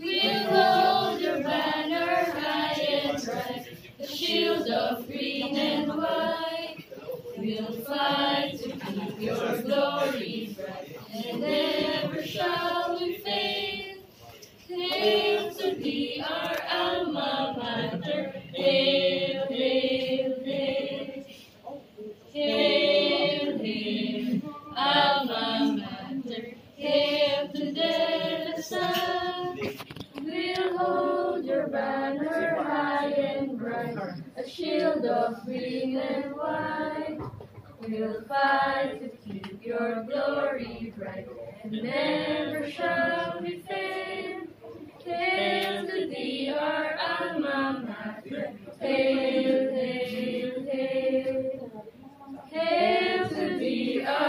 We'll hold your banner high and bright, the shields of green and white. We'll fly to keep your glory bright, and never shall we fail. Hail to thee, our alma mater. Hail, hail. Hail, hail, alma mater. Hail to the sun. We'll hold your banner high and bright, a shield of green and white. We'll fight to keep your glory bright, and never shall we fail. Hail to thee, our alma mater. Hail, hail, hail. Hail to thee, our